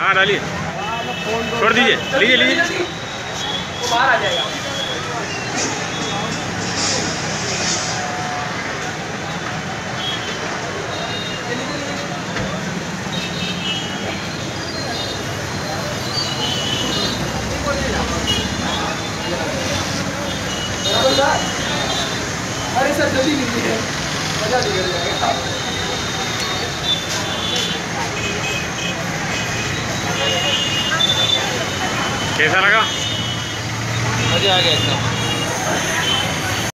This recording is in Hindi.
हाँ डालिए। छोड़ दीजिए। लीजिए लीजिए। बाहर आ जाएगा अरे सर, जल्दी लीजिए। मज़ा निकल जाएगा कैसा लगा? मज़ा आ गया